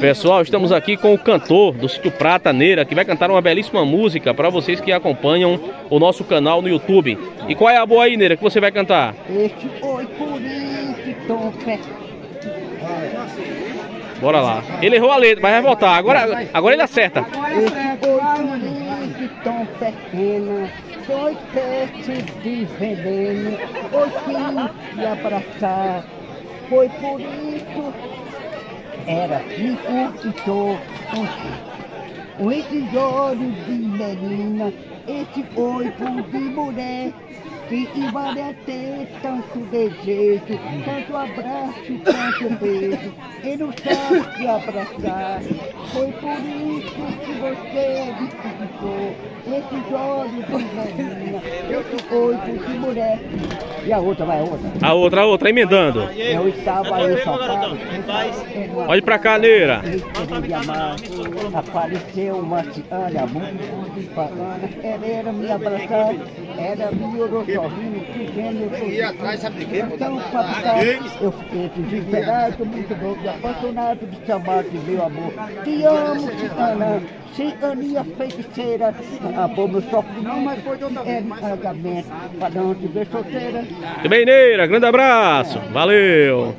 Pessoal, estamos aqui com o cantor do Sítio Prata Neira, que vai cantar uma belíssima música para vocês que acompanham o nosso canal no YouTube. E qual é a boa aí, Neira, que você vai cantar? Este oi por isso, tom Bora lá. Ele errou a letra, vai voltar. Agora, agora ele acerta. Este oi por isso, tom pequena, dois peixes de veneno, oi quis me abraçar, foi por isso, era conquistou, com esses olhos de menina, esse por de mulher, que invade ter tanto desejo, tanto abraço, tanto beijo, e não sabe se abraçar. Foi por isso que você me conquistou, E a outra, vai a outra. A outra, a outra, emendando. Eu estava aí em São Paulo. Olhe pra cá, amar. Apareceu uma ciana muito bacana. Ela era me abraçar, ela me olhou sorrindo, eu E atrás, sabe de quê? Então, eu fiquei desesperado, muito louco, apaixonado de chamar de meu amor. Te amo, ciana. Cianinha feiticeira. Acabou meu sofrimento. Não, mas foi de outra vez. Para não te ver solteira. Muito bem, Neira. Grande abraço. Valeu.